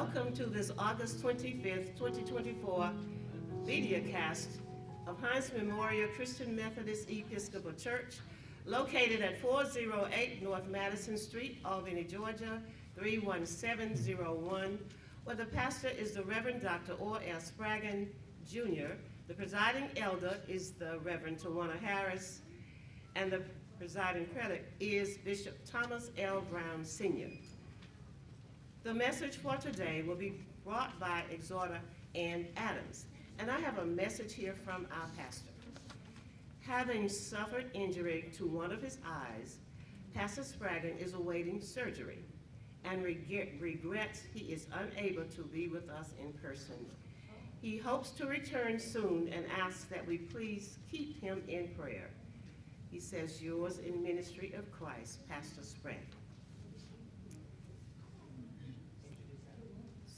Welcome to this August 25th, 2024 media cast of Hines Memorial Christian Methodist Episcopal Church located at 408 North Madison Street, Albany, Georgia, 31701, where the pastor is the Reverend Dr. Ore L. Jr., the presiding elder is the Reverend Tawana Harris, and the presiding prelate is Bishop Thomas L. Brown, Sr. The message for today will be brought by exhorter Ann Adams, and I have a message here from our pastor. Having suffered injury to one of his eyes, Pastor Spragin is awaiting surgery and regret, regrets he is unable to be with us in person. He hopes to return soon and asks that we please keep him in prayer. He says, yours in ministry of Christ, Pastor Spragin.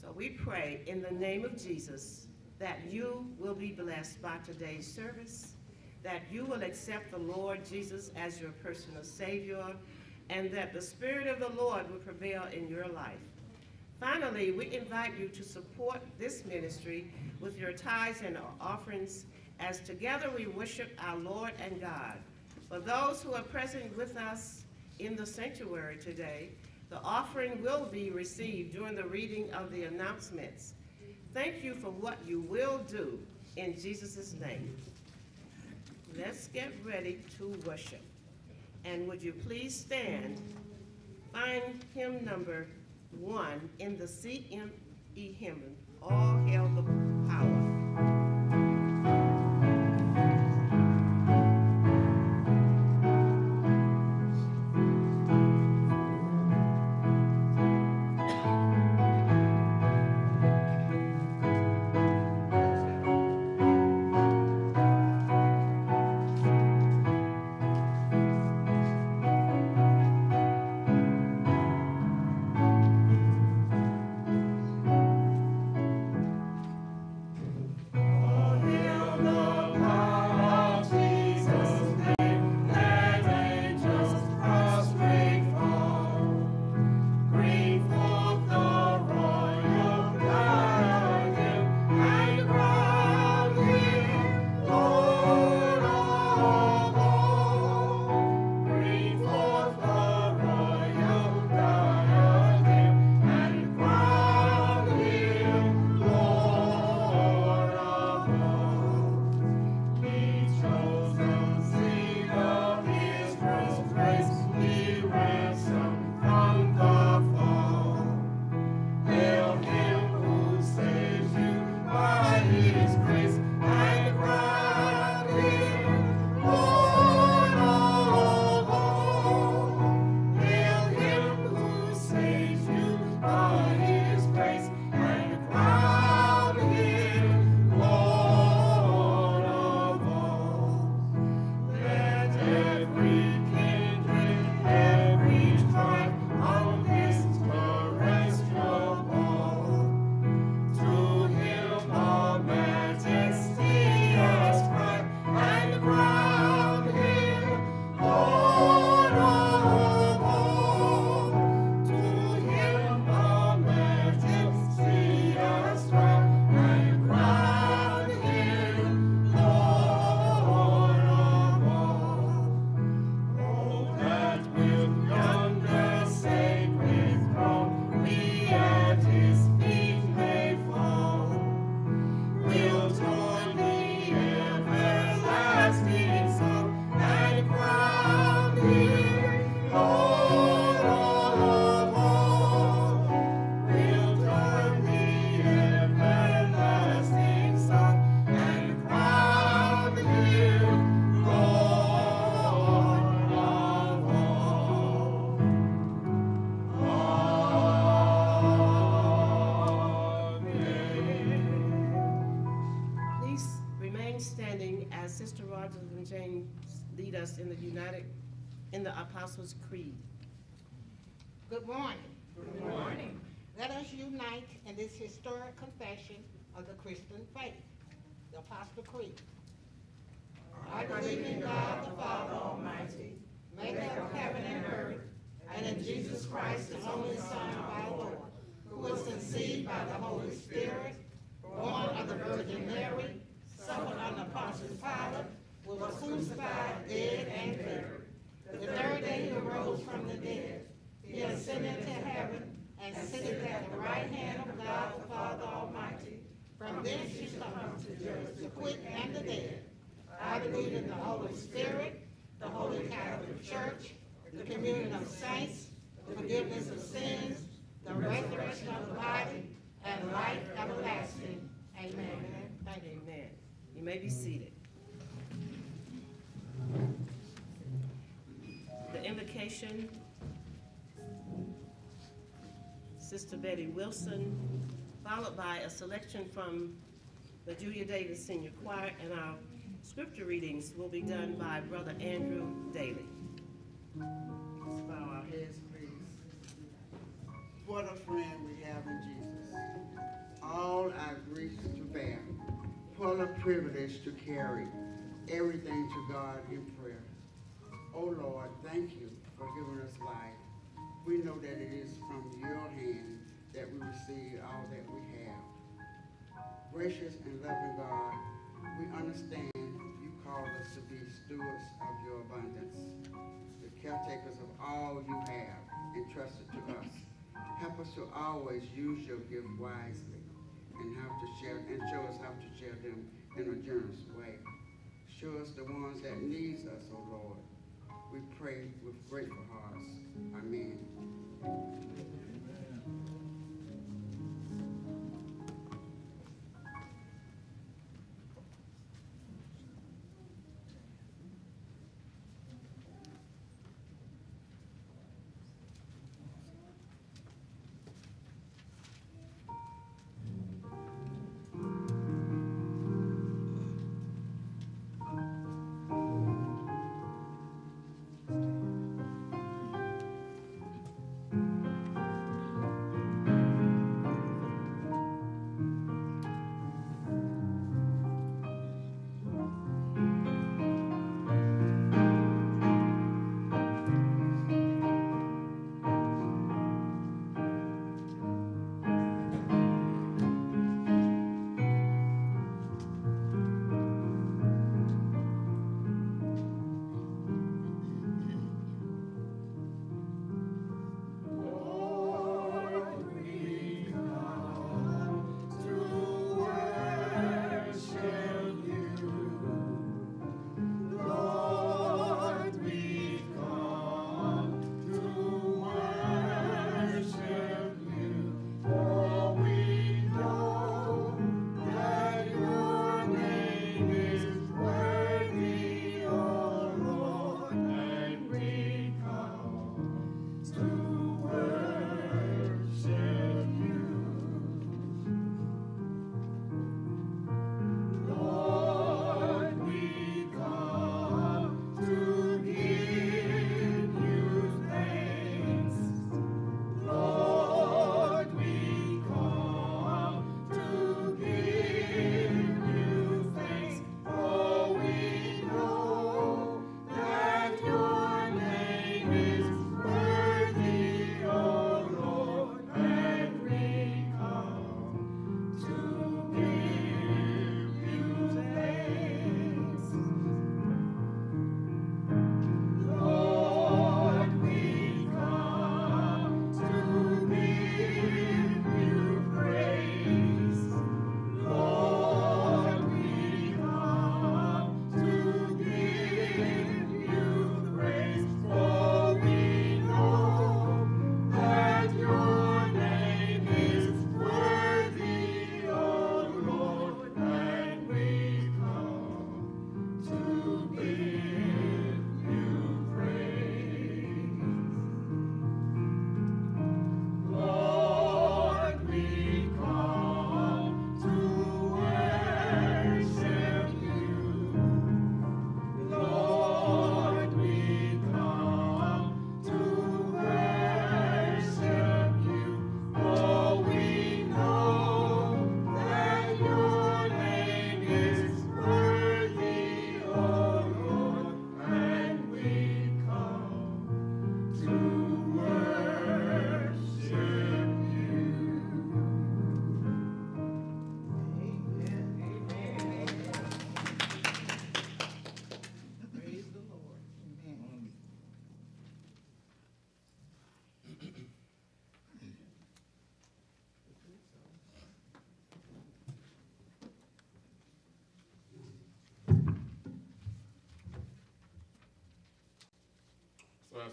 So we pray in the name of Jesus that you will be blessed by today's service, that you will accept the Lord Jesus as your personal Savior, and that the Spirit of the Lord will prevail in your life. Finally, we invite you to support this ministry with your tithes and offerings as together we worship our Lord and God. For those who are present with us in the sanctuary today, the offering will be received during the reading of the announcements. Thank you for what you will do in Jesus' name. Let's get ready to worship. And would you please stand? Find hymn number one in the CME hymn, All Hail the Power. Lead us in the United, in the Apostles' Creed. Good morning. Good morning. Let us unite in this historic confession of the Christian faith, the Apostle Creed. I believe in God the Father Almighty, maker of heaven and earth. and in Jesus Christ, his only Son, of our Lord, who was conceived by the Holy Spirit, born of the Virgin Mary, suffered under Pontius Pilate, was crucified, dead, and buried. The third day he arose from the dead. He ascended to heaven and sitteth at the right hand of God the Father Almighty. From thence he shall come to judge the quick and the dead. I believe in the Holy Spirit, the Holy Catholic Church, the communion of saints, the forgiveness of sins, the resurrection of the body, and life everlasting. Amen. Thank you. Amen. You may be seated. Invocation, Sister Betty Wilson, followed by a selection from the Julia Davis Senior Choir, and our scripture readings will be done by Brother Andrew Daly. Let's bow our heads, please. What a friend we have in Jesus. All our griefs to bear. What a privilege to carry everything to God in prayer. Oh Lord, thank you for giving us life. We know that it is from your hand that we receive all that we have. Gracious and loving God, we understand you call us to be stewards of your abundance the caretakers of all you have entrusted to us. Help us to always use your gift wisely and how to share and show us how to share them in a generous way. Show us the ones that needs us, O Lord. We pray with grateful hearts. Amen.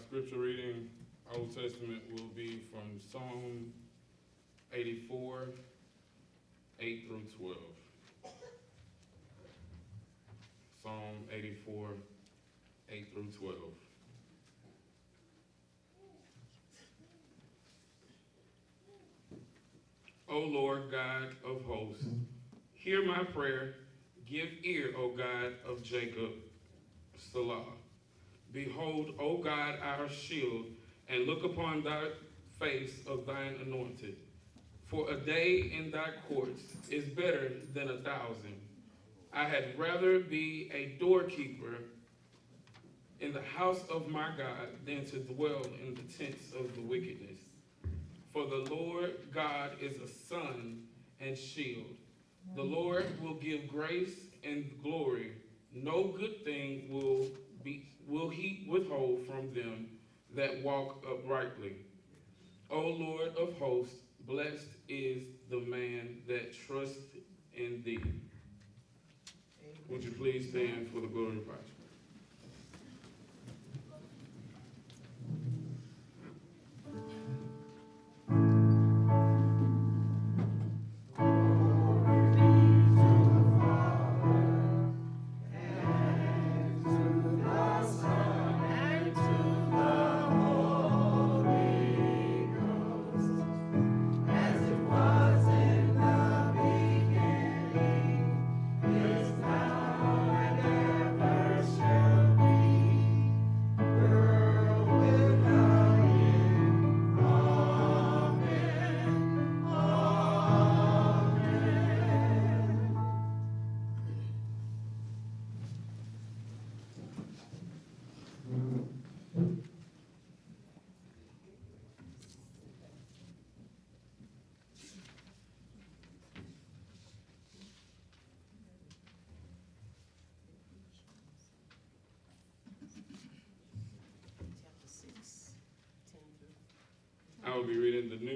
Scripture reading, Old Testament, will be from Psalm eighty-four, eight through twelve. Psalm eighty-four, eight through twelve. O Lord God of hosts, hear my prayer. Give ear, O God of Jacob. Selah. Behold, O God, our shield, and look upon thy face of thine anointed. For a day in thy courts is better than a thousand. I had rather be a doorkeeper in the house of my God than to dwell in the tents of the wickedness. For the Lord God is a sun and shield. The Lord will give grace and glory. No good thing will be will he withhold from them that walk uprightly. O Lord of hosts, blessed is the man that trusts in thee. Would you please stand for the glory of God?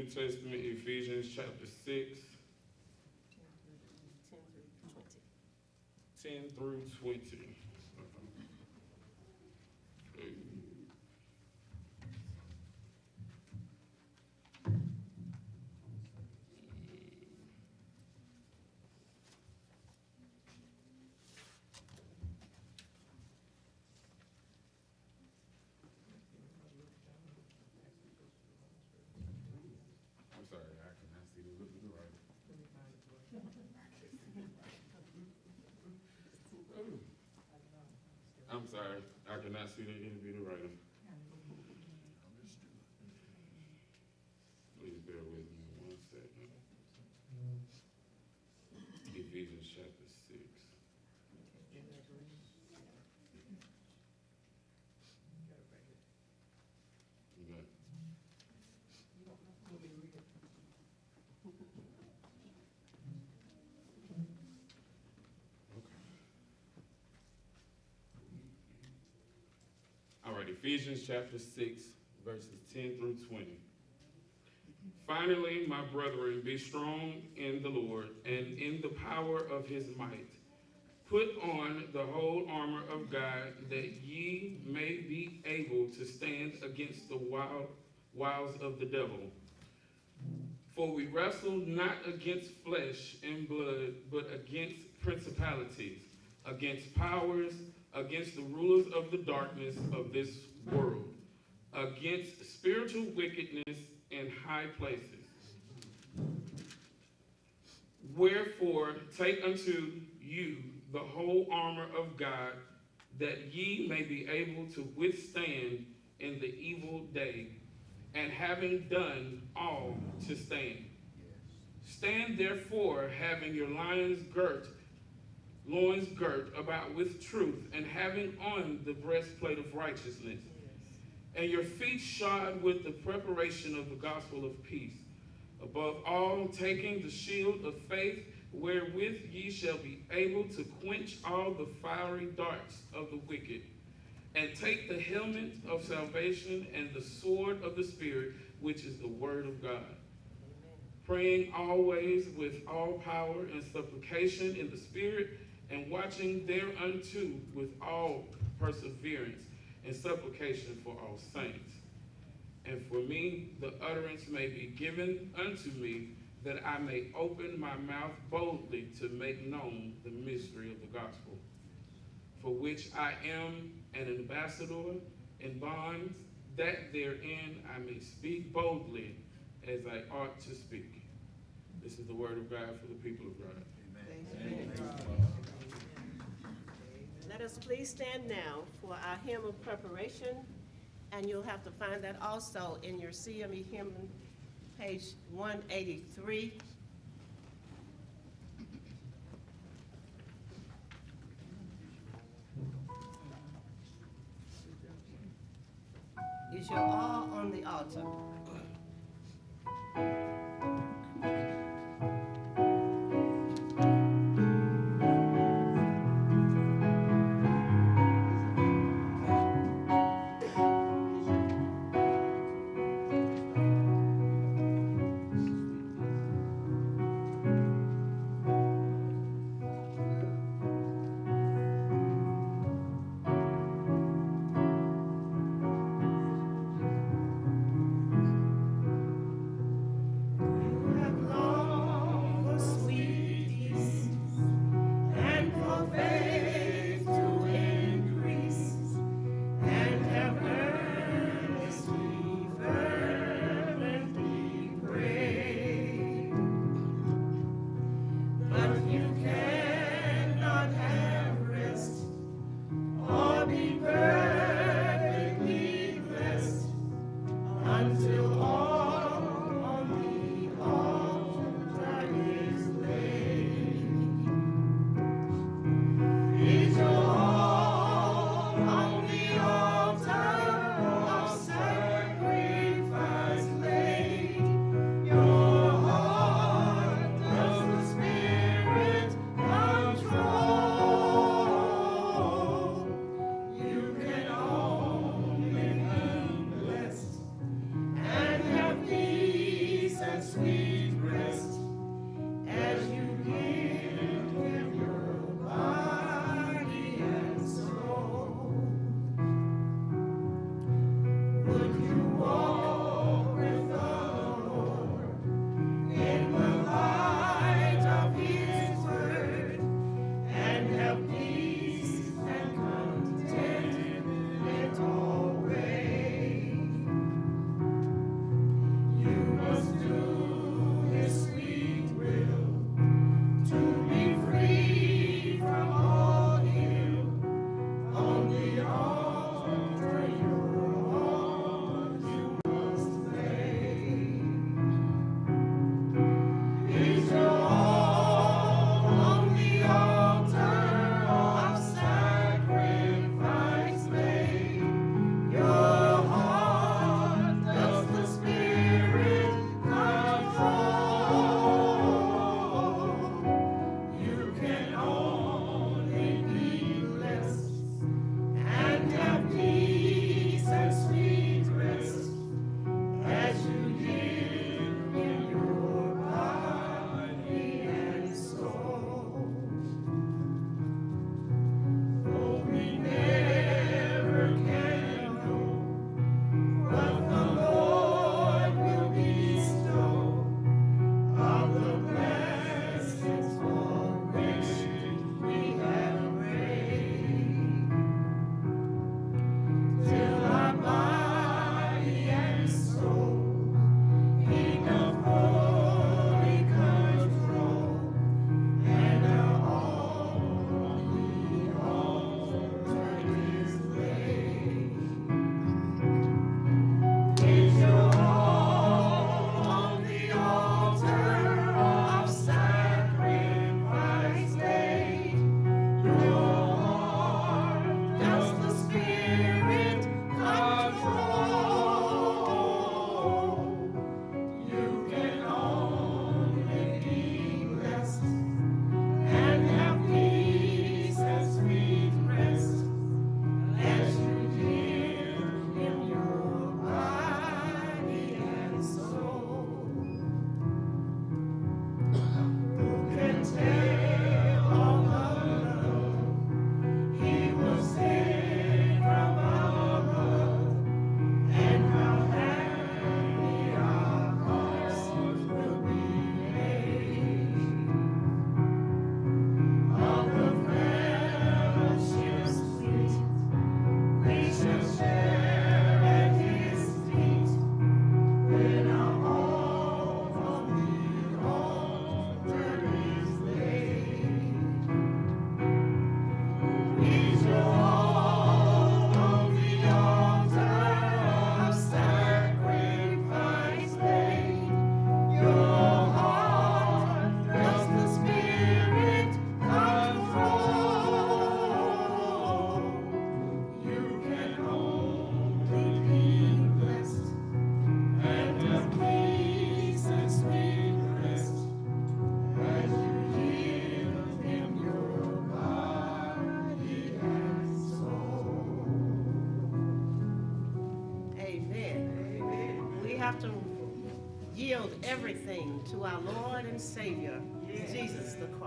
New Testament, Ephesians chapter 6, ten through, ten through twenty. 10 through 20. I'm sorry, I cannot see the look of the right. I'm sorry, I cannot see the individual writer. Please bear with me one second. Ephesians chapter six. You got it? All right, Ephesians chapter 6, verses 10 through 20. Finally, my brethren, be strong in the Lord and in the power of his might. Put on the whole armor of God that ye may be able to stand against the wild wiles of the devil. For we wrestle not against flesh and blood, but against principalities, against powers, against the rulers of the darkness of this world, against spiritual wickedness in high places. Wherefore, take unto you the whole armor of God, that ye may be able to withstand in the evil day, and having done all to stand. Stand therefore, having your lions girt, loins girt about with truth, and having on the breastplate of righteousness, and your feet shod with the preparation of the gospel of peace. Above all, taking the shield of faith, wherewith ye shall be able to quench all the fiery darts of the wicked, and take the helmet of salvation and the sword of the Spirit, which is the word of God. Praying always with all power and supplication in the Spirit, and watching thereunto with all perseverance and supplication for all saints. And for me, the utterance may be given unto me, that I may open my mouth boldly to make known the mystery of the gospel, for which I am an ambassador in bonds, that therein I may speak boldly as I ought to speak. This is the word of God for the people of God. Let us please stand now for our hymn of preparation, and you'll have to find that also in your CME hymn, page 183. Is your all on the altar?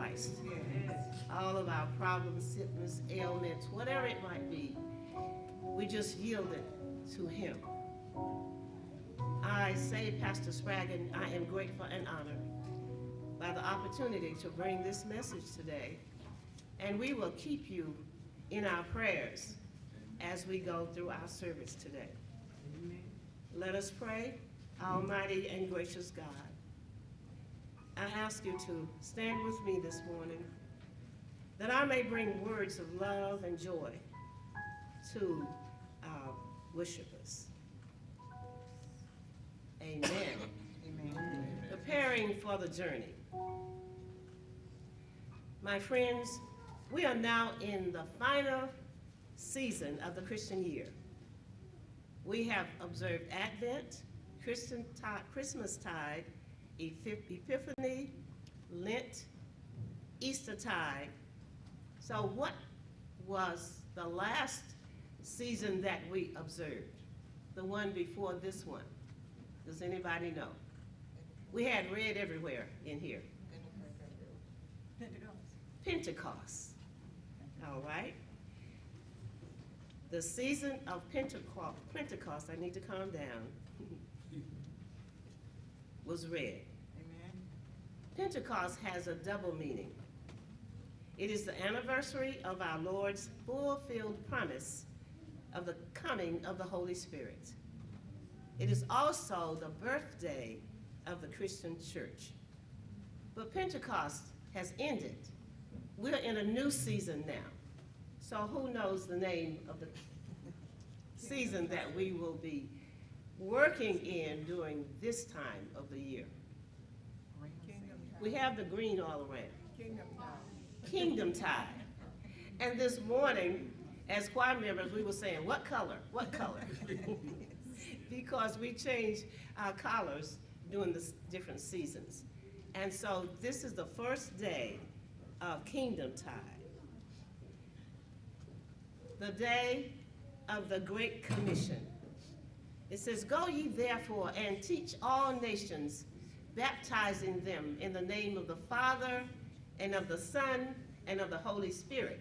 Christ. All of our problems, sickness, ailments, whatever it might be, we just yield it to Him. I say, Pastor Spragin, I am grateful and honored by the opportunity to bring this message today. And we will keep you in our prayers as we go through our service today. Let us pray, Almighty and gracious God. I ask you to stand with me this morning that I may bring words of love and joy to our worshipers. Amen. Amen. Preparing for the journey. My friends, we are now in the final season of the Christian year. We have observed Advent, Christian Christmas tide, Epip- Epiphany, Lent, Easter tide. So what was the last season that we observed? The one before this one? Does anybody know? We had red everywhere in here. Pentecost. Pentecost. All right? The season of Pentecost, Pentecost, I need to calm down, was red. Pentecost has a double meaning. It is the anniversary of our Lord's fulfilled promise of the coming of the Holy Spirit. It is also the birthday of the Christian church. But Pentecost has ended. We're in a new season now. So who knows the name of the season that we will be working in during this time of the year? We have the green all around. Kingdom tide. And this morning, as choir members, we were saying, what color? What color? because we change our colors during the different seasons. And so this is the first day of Kingdom Tide. The day of the Great Commission. It says, Go ye therefore and teach all nations, baptizing them in the name of the Father and of the Son and of the Holy Spirit,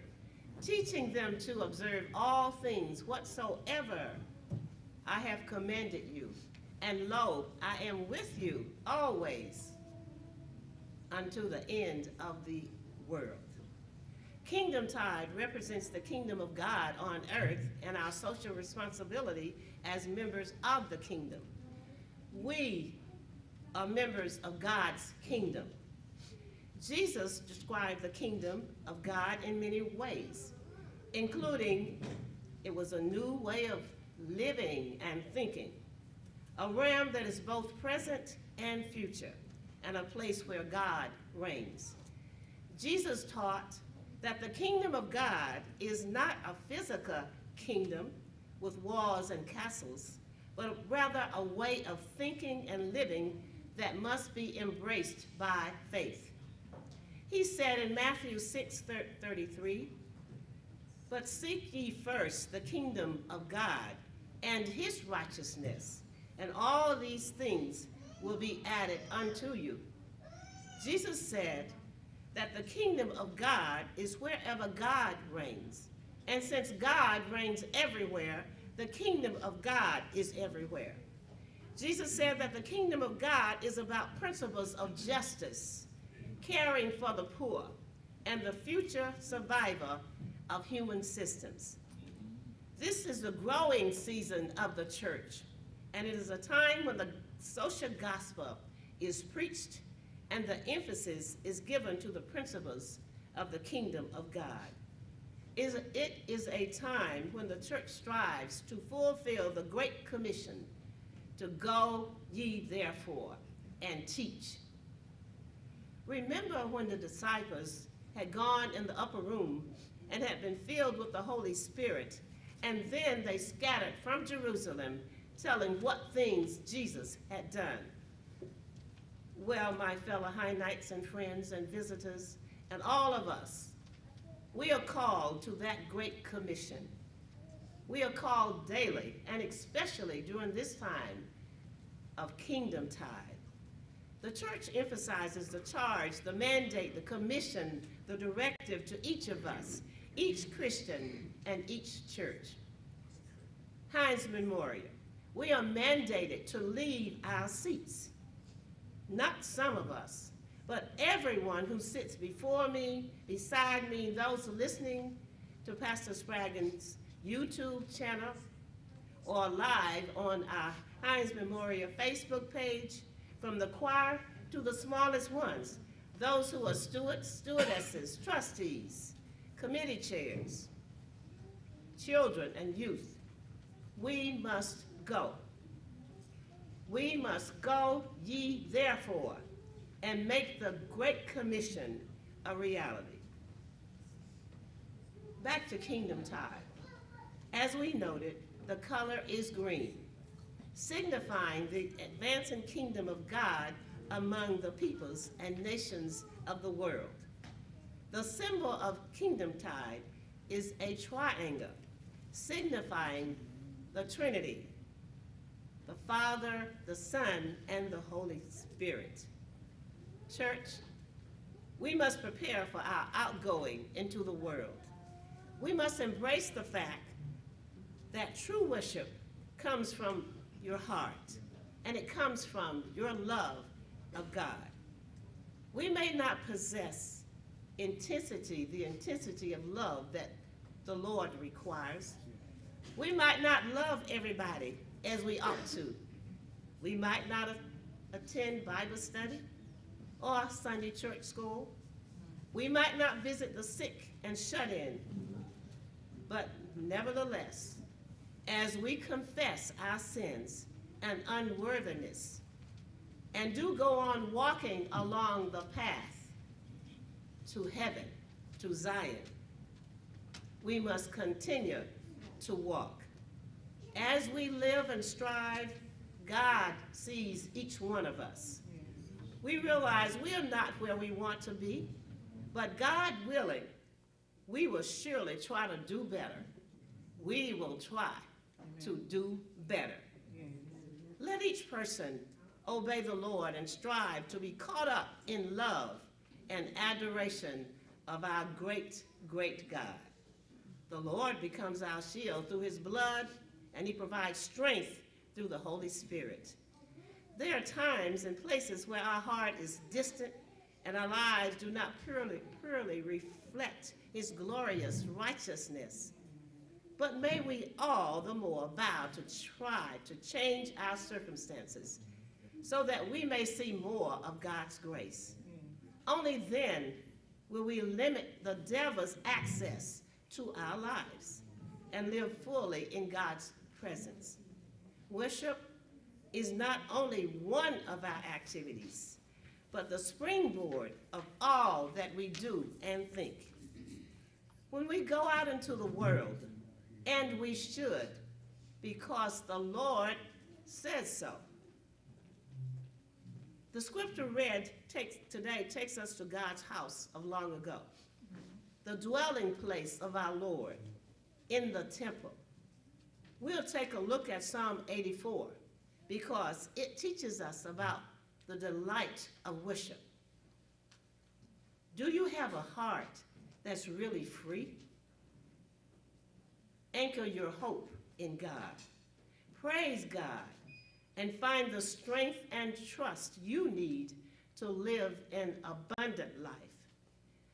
teaching them to observe all things whatsoever I have commanded you. And lo, I am with you always unto the end of the world. Kingdom tide represents the kingdom of God on earth and our social responsibility as members of the kingdom. We are members of God's kingdom. Jesus described the kingdom of God in many ways, including it was a new way of living and thinking, a realm that is both present and future, and a place where God reigns. Jesus taught that the kingdom of God is not a physical kingdom with walls and castles, but rather a way of thinking and living that must be embraced by faith. He said in Matthew 6 33, But seek ye first the kingdom of God and his righteousness, and all these things will be added unto you. Jesus said that the kingdom of God is wherever God reigns. And since God reigns everywhere, the kingdom of God is everywhere. Jesus said that the kingdom of God is about principles of justice, caring for the poor, and the future survivor of human systems. This is the growing season of the church, and it is a time when the social gospel is preached and the emphasis is given to the principles of the kingdom of God. It is a time when the church strives to fulfill the Great Commission to go ye therefore and teach. Remember when the disciples had gone in the upper room and had been filled with the Holy Spirit, and then they scattered from Jerusalem, telling what things Jesus had done. Well, my fellow High Knights and friends and visitors, and all of us, we are called to that great commission. We are called daily, and especially during this time of kingdom tide, The church emphasizes the charge, the mandate, the commission, the directive to each of us, each Christian, and each church. Hines Memorial, we are mandated to leave our seats. Not some of us, but everyone who sits before me, beside me, those listening to Pastor Spragins' YouTube channel or live on our Hines Memorial Facebook page, from the choir to the smallest ones, those who are stewards, stewardesses, trustees, committee chairs, children and youth. We must go. We must go ye therefore and make the Great Commission a reality. Back to Kingdom Tide. As we noted, the color is green, signifying the advancing kingdom of God among the peoples and nations of the world. The symbol of Kingdom Tide is a triangle signifying the Trinity, the Father, the Son, and the Holy Spirit. Church, we must prepare for our outgoing into the world. We must embrace the fact that true worship comes from your heart, and it comes from your love of God. We may not possess intensity, the intensity of love that the Lord requires. We might not love everybody as we ought to. We might not attend Bible study or Sunday church school. We might not visit the sick and shut in. But nevertheless, as we confess our sins and unworthiness, and do go on walking along the path to heaven, to Zion, we must continue to walk. As we live and strive, God sees each one of us. We realize we are not where we want to be, but God willing, we will surely try to do better. We will try to do better. Let each person obey the Lord and strive to be caught up in love and adoration of our great, great God. The Lord becomes our shield through his blood, and he provides strength through the Holy Spirit. There are times and places where our heart is distant and our lives do not purely, purely reflect his glorious righteousness. But may we all the more vow to try to change our circumstances so that we may see more of God's grace. Only then will we limit the devil's access to our lives and live fully in God's presence. Worship is not only one of our activities, but the springboard of all that we do and think. When we go out into the world, and we should, because the Lord says so. The scripture read takes, today takes us to God's house of long ago, the dwelling place of our Lord in the temple. We'll take a look at Psalm 84 because it teaches us about the delight of worship. Do you have a heart that's really free? Anchor your hope in God. Praise God and find the strength and trust you need to live an abundant life.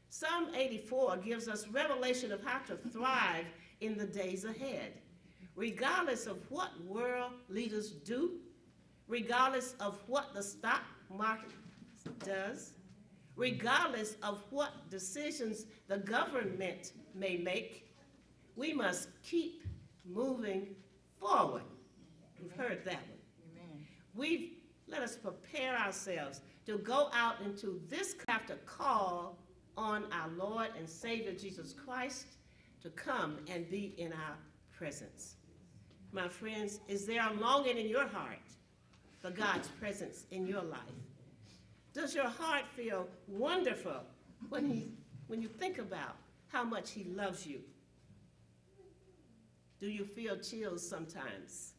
Psalm 84 gives us revelation of how to thrive in the days ahead, regardless of what world leaders do, regardless of what the stock market does, regardless of what decisions the government may make, we must keep moving forward. We've heard that one. Amen. We've, let us prepare ourselves to go out into this to call on our Lord and Savior Jesus Christ to come and be in our presence. My friends, is there a longing in your heart for God's presence in your life? Does your heart feel wonderful when, he, when you think about how much He loves you? Do you feel chills sometimes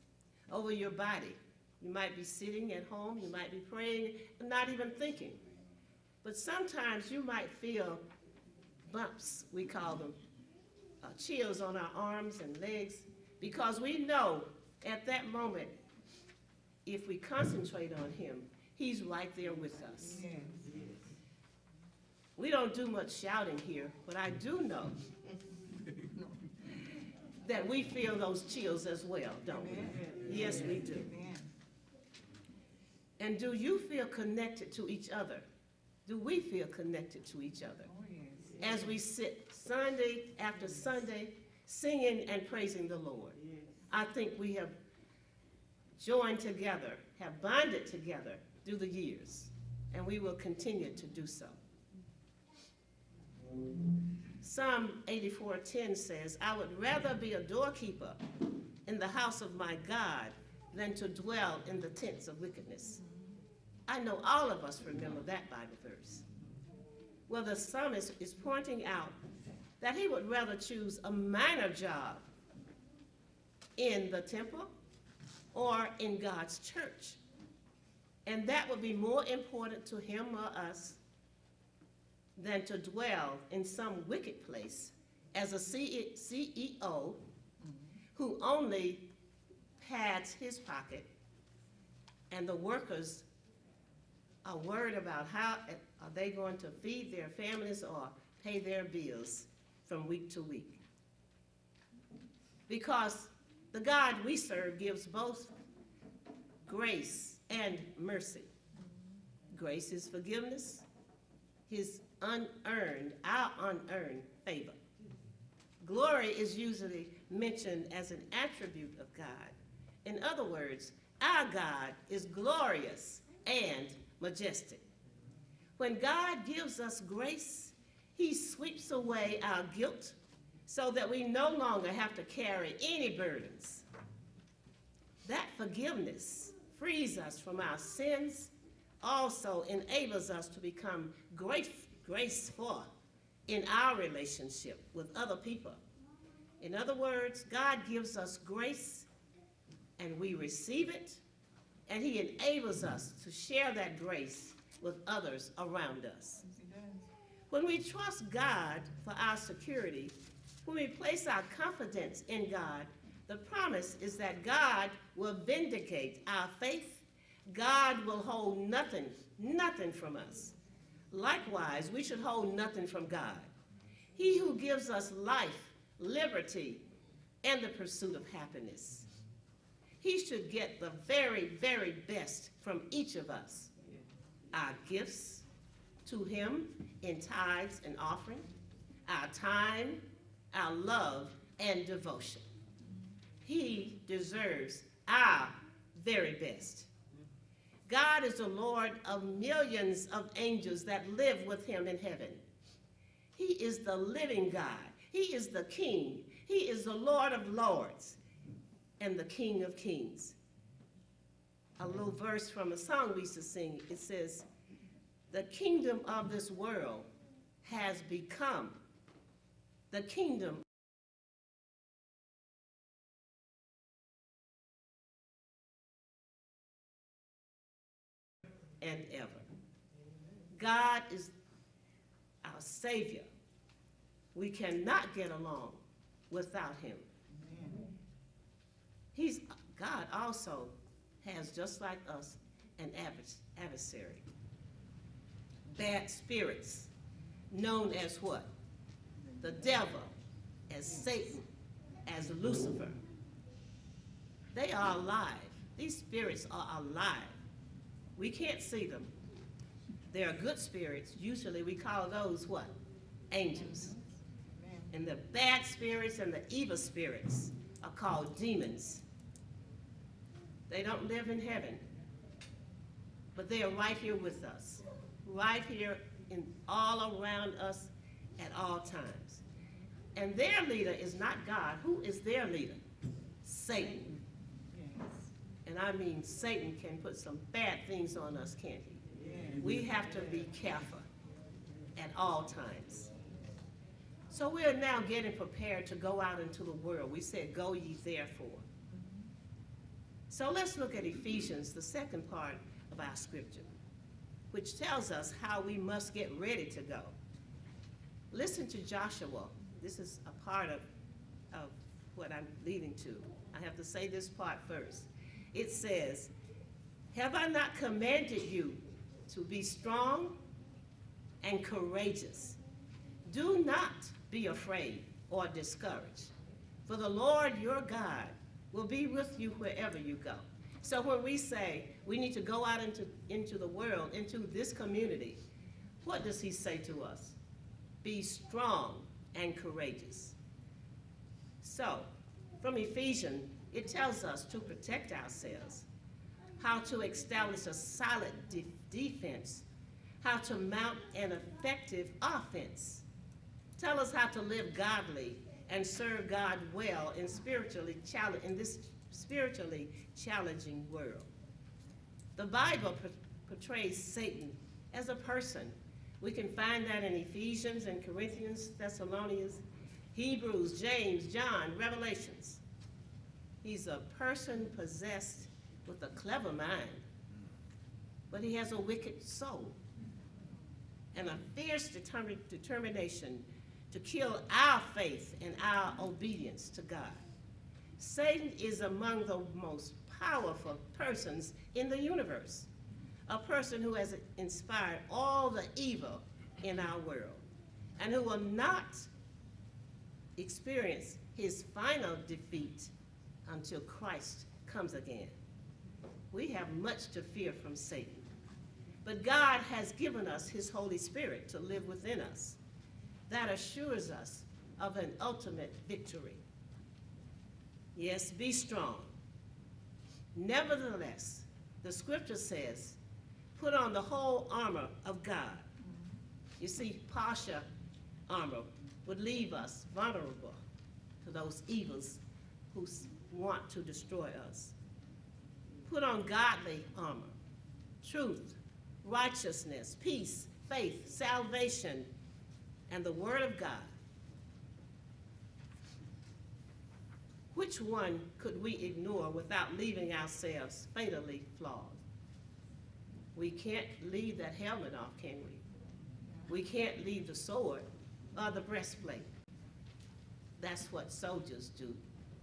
over your body You might be sitting at home, you might be praying, and not even thinking. But sometimes you might feel bumps, we call them, uh, chills on our arms and legs, because we know at that moment, if we concentrate on Him, He's right there with us. We don't do much shouting here, but I do know that we feel those chills as well, don't we? Yes, we do. And do you feel connected to each other? Do we feel connected to each other? Oh, as we sit Sunday after Sunday, singing and praising the Lord. I think we have joined together, have bonded together through the years, and we will continue to do so. Psalm 84:10 says, I would rather be a doorkeeper in the house of my God than to dwell in the tents of wickedness. I know all of us remember that Bible verse. Well, the psalmist is pointing out that he would rather choose a minor job in the temple or in God's church. And that would be more important to him or us than to dwell in some wicked place as a CEO who only pads his pocket and the workers are worried about how are they going to feed their families or pay their bills from week to week. Because the God we serve gives both grace and mercy. Grace is forgiveness, his unearned, our unearned favor. Glory is usually mentioned as an attribute of God. In other words, our God is glorious and majestic. When God gives us grace, he sweeps away our guilt so that we no longer have to carry any burdens. That forgiveness frees us from our sins, also enables us to become grace, graceful in our relationship with other people. In other words, God gives us grace and we receive it, and He enables us to share that grace with others around us. When we trust God for our security, when we place our confidence in God, the promise is that God will vindicate our faith. God will hold nothing, nothing from us. Likewise, we should hold nothing from God. He who gives us life, liberty, and the pursuit of happiness. He should get the very, very best from each of us. Our gifts to him in tithes and offering, our time, our love, and devotion. He deserves our very best. God is the Lord of millions of angels that live with him in heaven. He is the living God. He is the King. He is the Lord of lords and the King of kings. A little verse from a song we used to sing, it says, the kingdom of this world has become the kingdom and ever. God is our Savior. We cannot get along without Him. He's, God also has, just like us, an advers- adversary. Bad spirits, known as what? The devil, as Satan, as Lucifer. They are alive. These spirits are alive. We can't see them. They are good spirits. Usually we call those what? Angels. And the bad spirits and the evil spirits are called demons. They don't live in heaven, but they are right here with us, right here in all around us at all times. And their leader is not God. Who is their leader? Satan. And I mean, Satan can put some bad things on us, can't he? We have to be careful at all times. So we are now getting prepared to go out into the world. We said, Go ye therefore. Mm-hmm. So let's look at Ephesians, the second part of our scripture, which tells us how we must get ready to go. Listen to Joshua. This is a part of, of what I'm leading to. I have to say this part first. It says, Have I not commanded you to be strong and courageous? Do not be afraid or discouraged, for the Lord your God will be with you wherever you go. So when we say we need to go out into, into the world, into this community, what does he say to us? Be strong and courageous. So, from Ephesians, it tells us to protect ourselves, how to establish a solid de- defense, how to mount an effective offense. Tell us how to live godly and serve God well in spiritually in this spiritually challenging world. The Bible por- portrays Satan as a person. We can find that in Ephesians and Corinthians, Thessalonians, Hebrews, James, John, Revelations. He's a person possessed with a clever mind, but he has a wicked soul and a fierce determi- determination to kill our faith and our obedience to God. Satan is among the most powerful persons in the universe, a person who has inspired all the evil in our world, and who will not experience his final defeat until Christ comes again. We have much to fear from Satan, but God has given us his Holy Spirit to live within us. That assures us of an ultimate victory. Yes, be strong. Nevertheless, the scripture says, put on the whole armor of God. You see, partial armor would leave us vulnerable to those evils who want to destroy us. Put on godly armor, truth, righteousness, peace, faith, salvation, and the word of God. Which one could we ignore without leaving ourselves fatally flawed? We can't leave that helmet off, can we? We can't leave the sword or the breastplate. That's what soldiers do.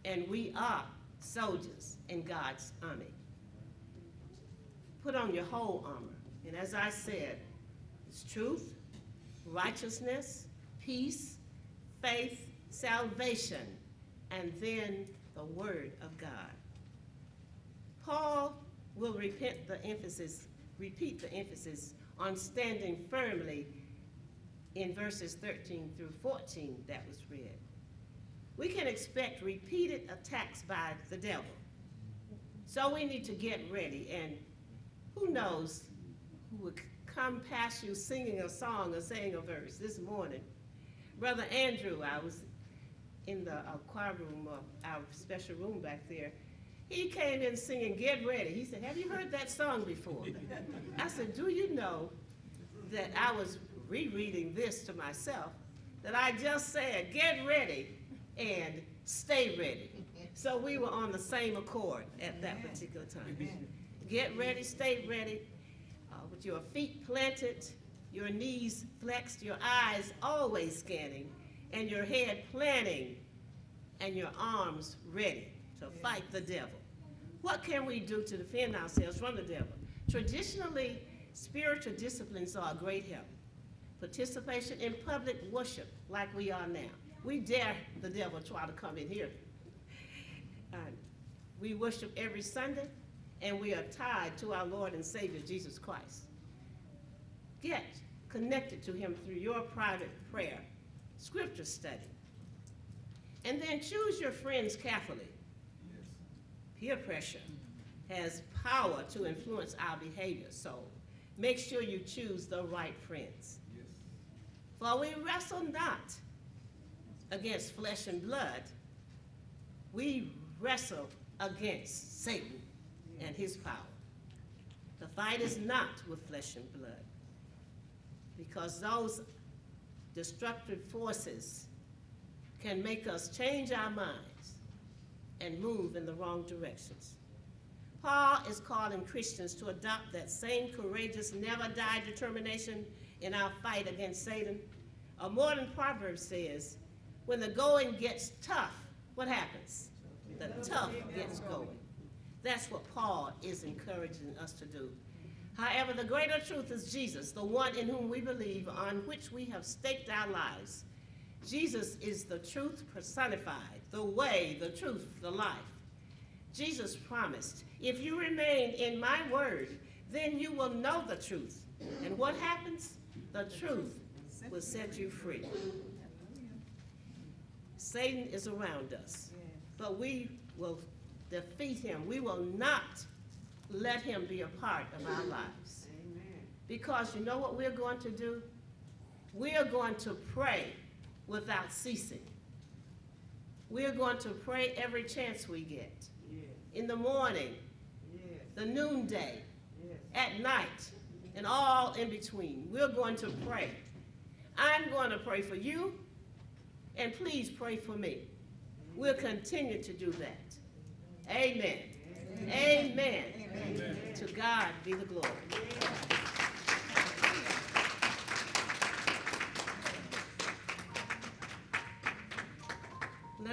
And we are soldiers in God's army. Put on your whole armor. And as I said, it's truth, righteousness, peace, faith, salvation, and then the Word of God. Paul will repent the emphasis, repeat the emphasis on standing firmly in verses 13 through 14 that was read. We can expect repeated attacks by the devil. So we need to get ready, and who knows who would come past you singing a song or saying a verse this morning. Brother Andrew, I was in the uh, choir room, uh, our special room back there. He came in singing Get Ready. He said, Have you heard that song before? I said, Do you know that I was rereading this to myself? That I just said, Get ready and stay ready. So we were on the same accord at that particular time. Get ready, stay ready, uh, with your feet planted, your knees flexed, your eyes always scanning, and your head planning, and your arms ready to fight the devil. What can we do to defend ourselves from the devil? Traditionally, spiritual disciplines are a great help. Participation in public worship, like we are now. We dare the devil try to come in here. Uh, we worship every Sunday, and we are tied to our Lord and Savior Jesus Christ. Get connected to Him through your private prayer, scripture study, and then choose your friends carefully. Peer pressure has power to influence our behavior, so make sure you choose the right friends. For we wrestle not against flesh and blood, we wrestle against Satan and his power. The fight is not with flesh and blood, because those destructive forces can make us change our minds and move in the wrong directions. Paul is calling Christians to adopt that same courageous, never die determination in our fight against Satan. A modern proverb says, when the going gets tough, what happens? The tough gets going. That's what Paul is encouraging us to do. However, the greater truth is Jesus, the one in whom we believe, on which we have staked our lives. Jesus is the truth personified, the way, the truth, the life. Jesus promised, if you remain in my word, then you will know the truth. And what happens? The truth will set you free. Satan is around us, but we will defeat him. We will not let him be a part of our lives. Because you know what we're going to do? We are going to pray without ceasing. We are going to pray every chance we get. In the morning, the noonday, at night, and all in between. We're going to pray. I'm going to pray for you, and please pray for me. We'll continue to do that. Amen. Amen. To God be the glory.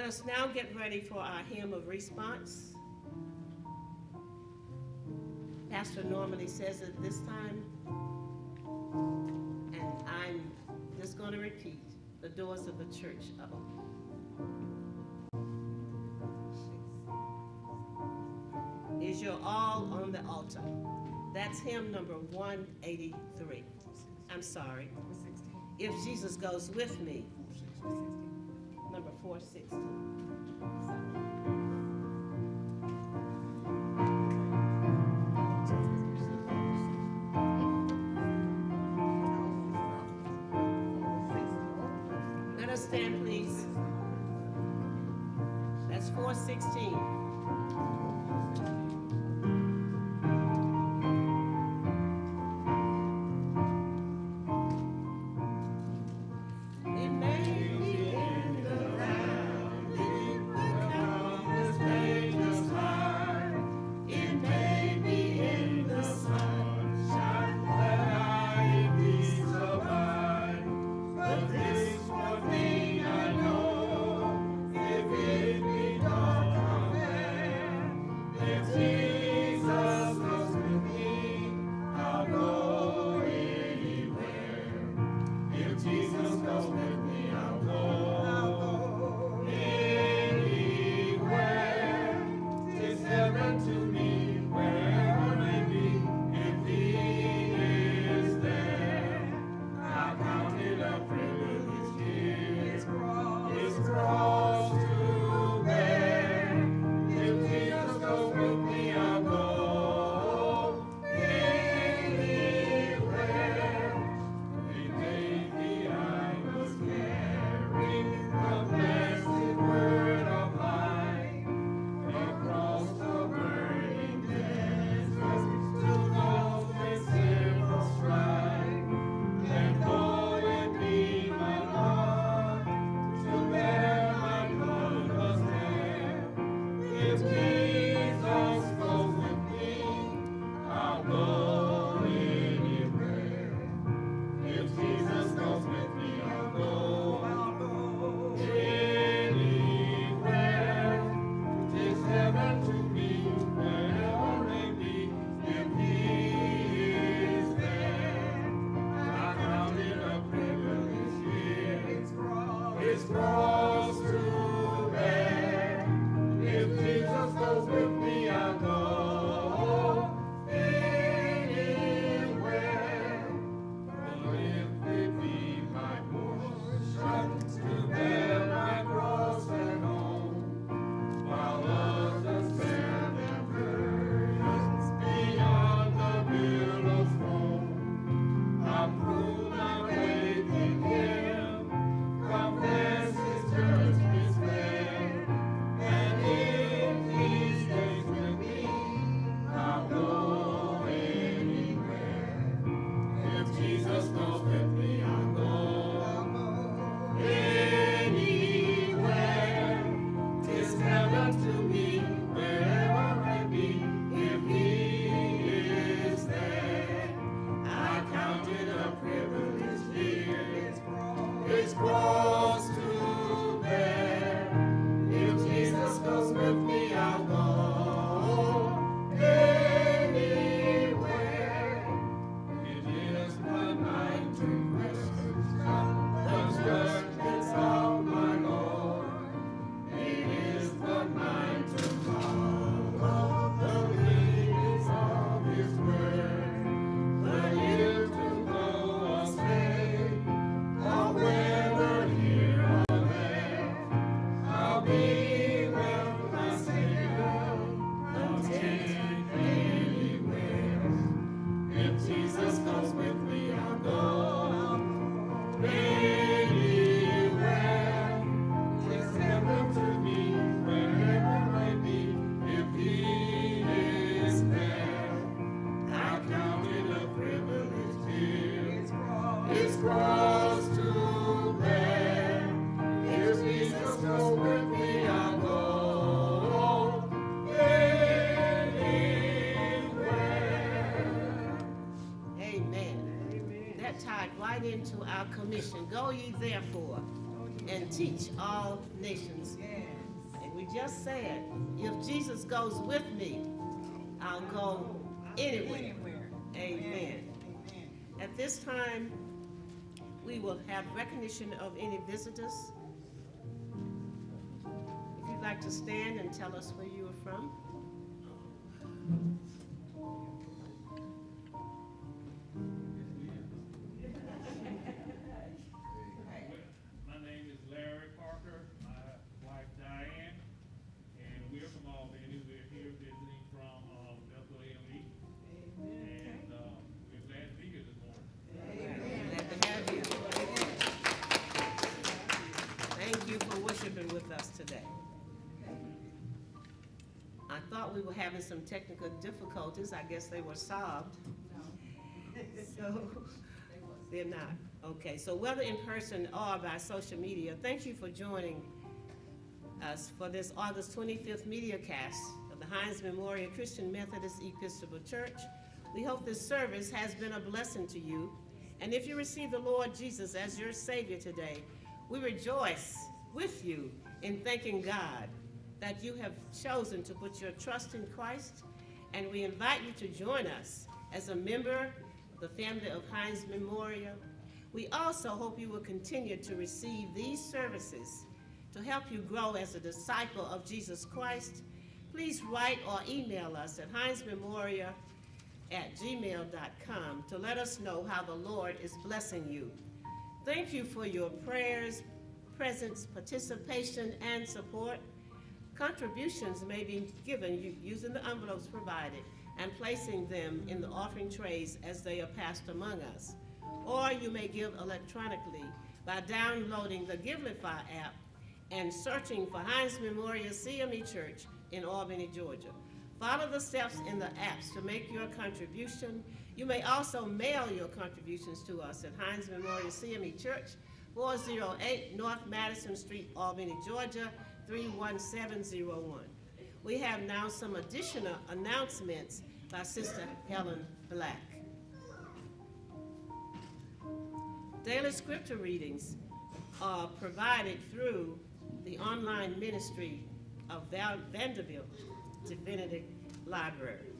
Us now get ready for our hymn of response. Pastor normally says it this time, and I'm just going to repeat, the doors of the church are open. Is your all on the altar? That's hymn number 183. I'm sorry. If Jesus goes with me, number 416. Go ye therefore and teach all nations. And we just said, if Jesus goes with me, I'll go anywhere. Amen. At this time, we will have recognition of any visitors. If you'd like to stand and tell us where you are from. Having some technical difficulties. I guess they were solved. So, they're not. Okay, so whether in person or by social media, thank you for joining us for this August 25th media cast of the Hines Memorial Christian Methodist Episcopal Church. We hope this service has been a blessing to you. And if you receive the Lord Jesus as your Savior today, we rejoice with you in thanking God that you have chosen to put your trust in Christ. And we invite you to join us as a member of the family of Hines Memorial. We also hope you will continue to receive these services to help you grow as a disciple of Jesus Christ. Please write or email us at hinesmemorial at gmail.com to let us know how the Lord is blessing you. Thank you for your prayers, presence, participation, and support. Contributions may be given using the envelopes provided and placing them in the offering trays as they are passed among us. Or you may give electronically by downloading the Givelify app and searching for Hines Memorial CME Church in Albany, Georgia. Follow the steps in the apps to make your contribution. You may also mail your contributions to us at Hines Memorial CME Church, 408 North Madison Street, Albany, Georgia, 31701. We have now some additional announcements by Sister Helen Black. Daily scripture readings are provided through the online ministry of Vanderbilt Divinity Library.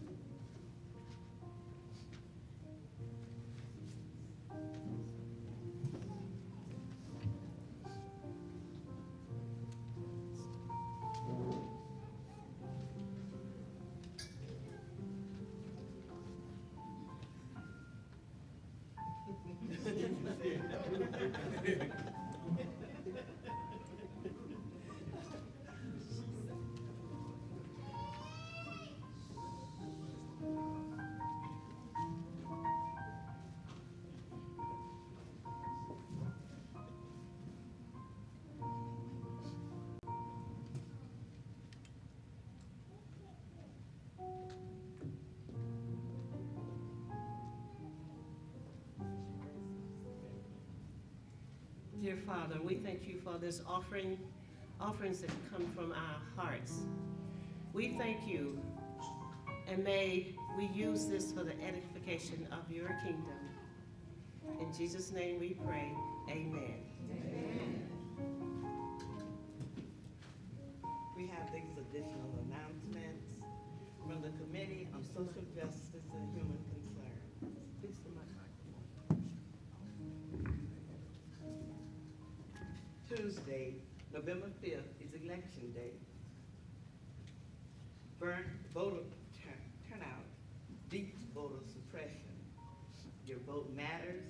Dear Father, we thank you for this offering, offerings that come from our hearts. We thank you, and may we use this for the edification of your kingdom. In Jesus' name we pray, amen. We have these additional announcements from the Committee on Social Justice and Human voter suppression. Your vote matters,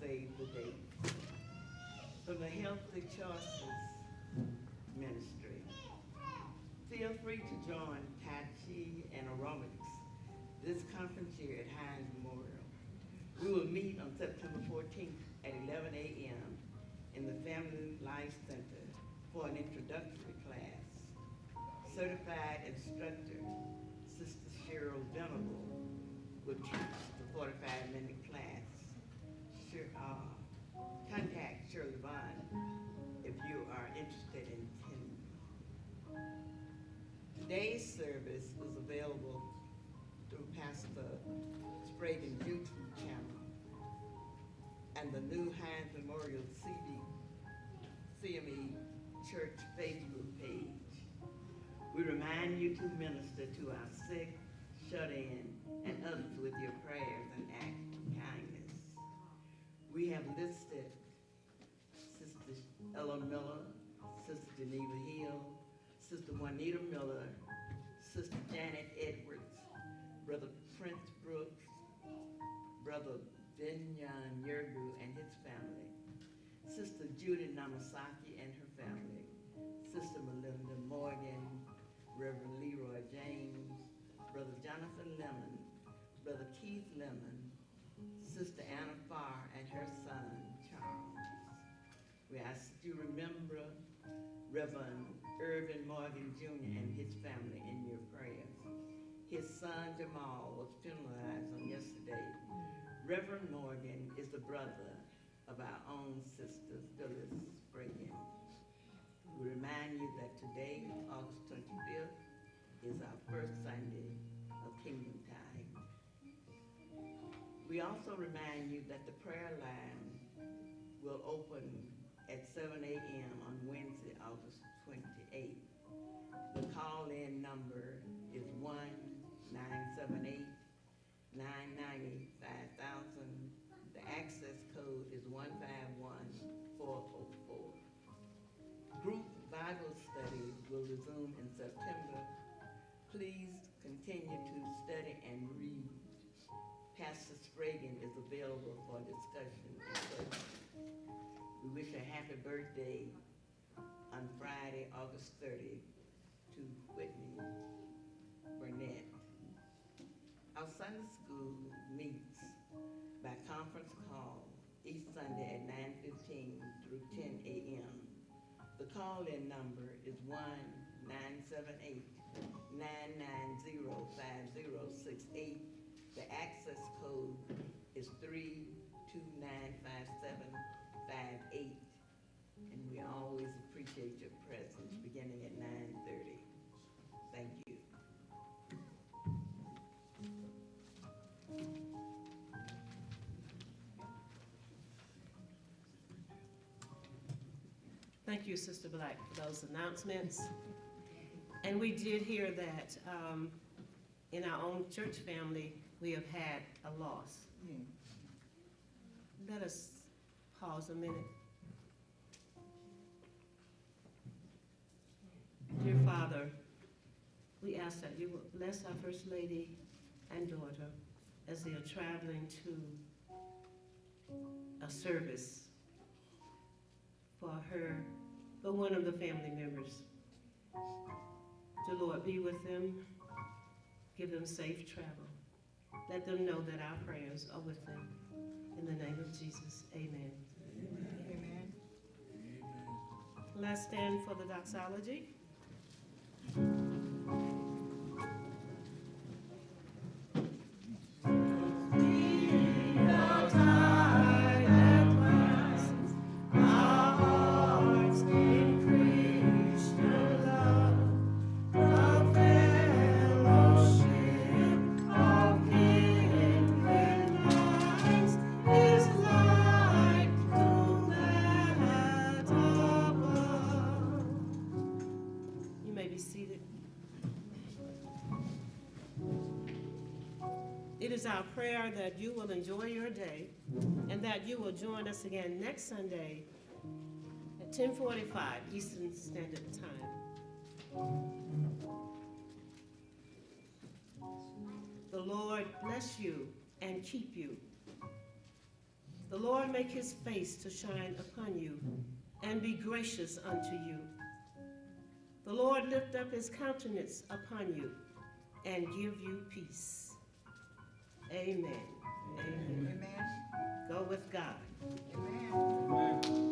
save the date. From the Healthy Choices Ministry. Feel free to join Tai Chi and aerobics this conference here at Hines Memorial. We will meet on September fourteenth at eleven AM in the Family Life Center for an introductory class. Certified instructor, Sister Cheryl Venable, will teach the forty-five minute class. Sher- uh, contact Shirley Vaughn if you are interested in attending. Today's service is available through Pastor Spragin's YouTube channel and the New Hines Memorial CD, CME Church Facebook page. We remind you to minister to our sick, shut-in, and others with your prayers and acts of kindness. We have listed Sister Ella Miller, Sister Geneva Hill, Sister Juanita Miller, Sister Janet Edwards, Brother Prince Brooks, Brother Vinyan Yergu and his family, Sister Judy Namasaki and her family, Sister Melinda Morgan, Reverend Leroy James, Brother Jonathan Lemon, Brother Keith Lemon, Sister Anna Farr and her son Charles. We ask you remember Reverend Irvin Morgan Jr. and his family in your prayers. His son Jamal was funeralized on yesterday. Reverend Morgan is the brother of our own sister Phyllis Spragin. We remind you that today, August 25th, is our first Sunday remind you that the prayer line will open at 7 a.m. on Wednesday, August 28th. The call-in number is 1-978-990-5000. The access code is 151404. Group Bible studies will resume in September. Please continue to study. Spragin is available for discussion. We wish a happy birthday on Friday, August 30th to Whitney Burnett. Our Sunday school meets by conference call each Sunday at 9:15 through 10 a.m. The call-in number is 1-978-990-5068. The access code is 3295758. And we always appreciate your presence, beginning at 9:30. Thank you. Thank you, Sister Black, for those announcements. And we did hear that um, in our own church family, we have had a loss. Hmm. Let us pause a minute. Dear Father, we ask that you will bless our First Lady and daughter as they are traveling to a service for her, for one of the family members. The Lord be with them, give them safe travel. Let them know that our prayers are with them. In the name of Jesus, amen. Amen. Let's stand for the doxology. Prayer that you will enjoy your day and that you will join us again next Sunday at 10:45 Eastern Standard Time. The Lord bless you and keep you. The Lord make his face to shine upon you and be gracious unto you. The Lord lift up his countenance upon you and give you peace. Amen. Amen. Amen. Go with God. Amen. Amen.